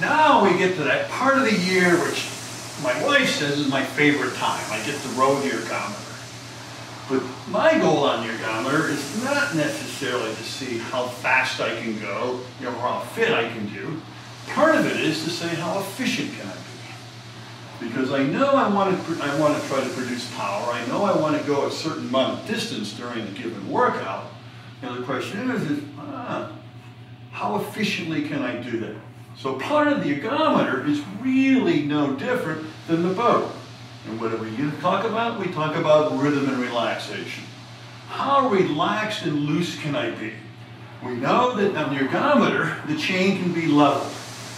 now we get to that part of the year which my wife says is my favorite time. I get to row the ergometer. But my goal on the ergometer is not necessarily to see how fast I can go, you know, or how fit I can do. Part of it is to say how efficient can I be. Because I know I want to, I want to try to produce power. I know I want to go a certain amount of distance during a given workout. And the question is, is ah, how efficiently can I do that? So part of the ergometer is really no different than the boat. And what do we talk about? We talk about rhythm and relaxation. How relaxed and loose can I be? We know that on the ergometer, the chain can be level.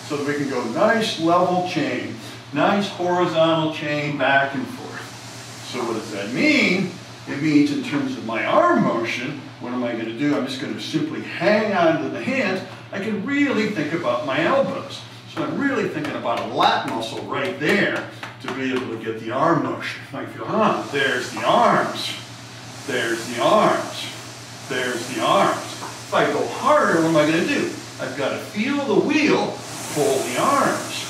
So that we can go nice level chain, nice horizontal chain back and forth. So what does that mean? It means in terms of my arm motion, what am I going to do? I'm just going to simply hang on to the hands I can really think about my elbows. So I'm really thinking about a lat muscle right there to be able to get the arm motion. I feel, huh, there's the arms. There's the arms. There's the arms. If I go harder, what am I going to do? I've got to feel the wheel, pull the arms.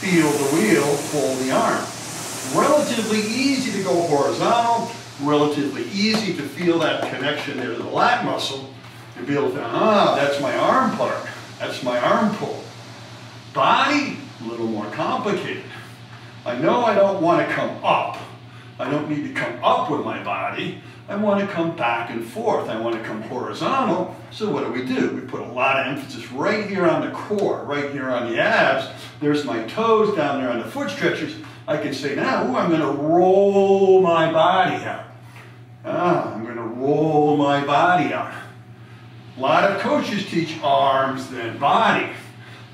Feel the wheel, pull the arm. Relatively easy to go horizontal, relatively easy to feel that connection there to the lat muscle, and be able to, ah, that's my arm part. That's my arm pull. Body, a little more complicated. I know I don't want to come up. I don't need to come up with my body. I want to come back and forth. I want to come horizontal. So what do we do? We put a lot of emphasis right here on the core, right here on the abs. There's my toes down there on the foot stretchers. I can say now, ooh, I'm going to roll my body out. Ah, I'm going to roll my body out. A lot of coaches teach arms then body.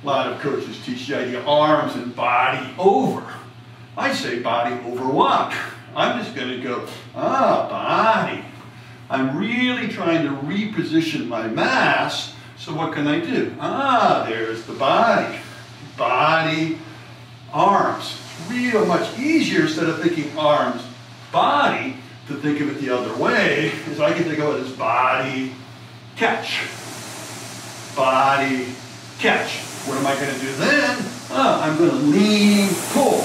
A lot of coaches teach the idea arms and body over. I say body over what? I'm just going to go, ah, body. I'm really trying to reposition my mass, so what can I do? Ah, there's the body. Body, arms. It's real much easier instead of thinking arms, body, to think of it the other way, is I can think of it as body, catch. Body, catch. What am I going to do then? Oh, I'm going to lean, pull.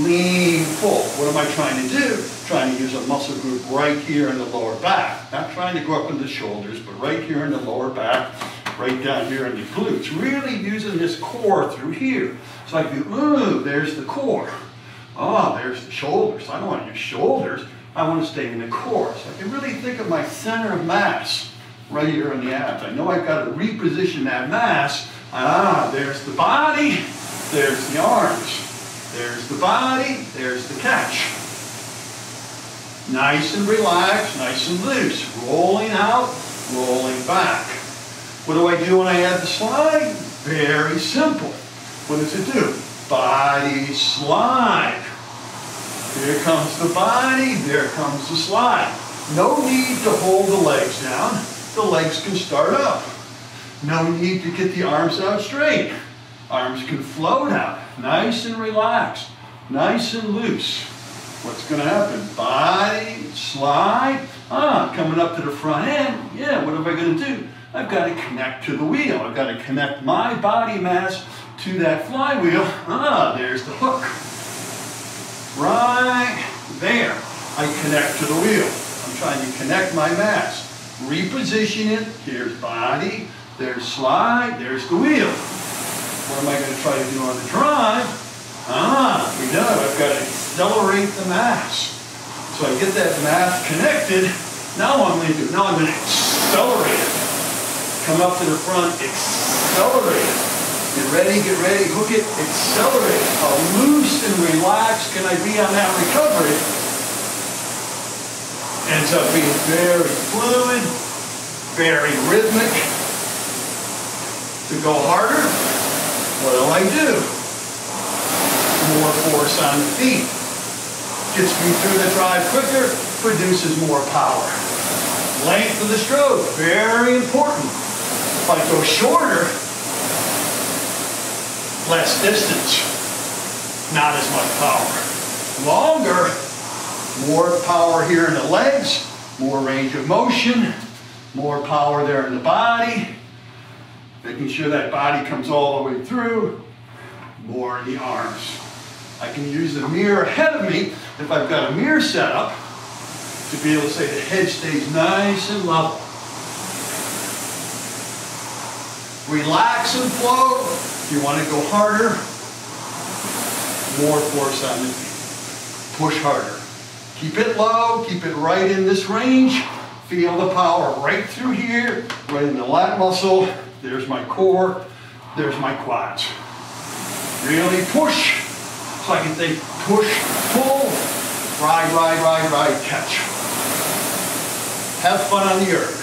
Lean, pull. What am I trying to do? Trying to use a muscle group right here in the lower back. Not trying to go up in the shoulders, but right here in the lower back, right down here in the glutes. Really using this core through here. So I do, ooh, there's the core. Oh, there's the shoulders. I don't want to use shoulders. I want to stay in the core. So I can really think of my center of mass right here in the abs. I know I've got to reposition that mass. Ah, there's the body, there's the arms. There's the body, there's the catch. Nice and relaxed, nice and loose. Rolling out, rolling back. What do I do when I add the slide? Very simple. What does it do? Body slide. Here comes the body, there comes the slide. No need to hold the legs down. The legs can start up. No need to get the arms out straight. Arms can float out, nice and relaxed, nice and loose. What's going to happen? Body, slide. Ah, coming up to the front end. Yeah, what am I going to do? I've got to connect to the wheel. I've got to connect my body mass to that flywheel. Ah, there's the hook right there. I connect to the wheel. I'm trying to connect my mass. Reposition it. Here's body. There's slide. There's the wheel. What am I going to try to do on the drive? Ah, we know I've got to accelerate the mass. So I get that mass connected. Now I'm going to do? Now I'm going to accelerate it. Come up to the front, accelerate it. Get ready, get ready, hook it, accelerate. How loose and relaxed can I be on that recovery? Ends up being very fluid, very rhythmic. To go harder, what do I do? More force on the feet. Gets me through the drive quicker, produces more power. Length of the stroke, very important. If I go shorter, less distance, not as much power. Longer, more power here in the legs, more range of motion, more power there in the body. Making sure that body comes all the way through. More in the arms. I can use the mirror ahead of me if I've got a mirror set up to be able to say the head stays nice and level. Relax and flow. If you want to go harder, more force on the. Push harder. Keep it low, keep it right in this range. Feel the power right through here, right in the lat muscle. There's my core, there's my quads. Really push. So I can think push, pull, ride, ride, ride, ride, catch. Have fun on the erg.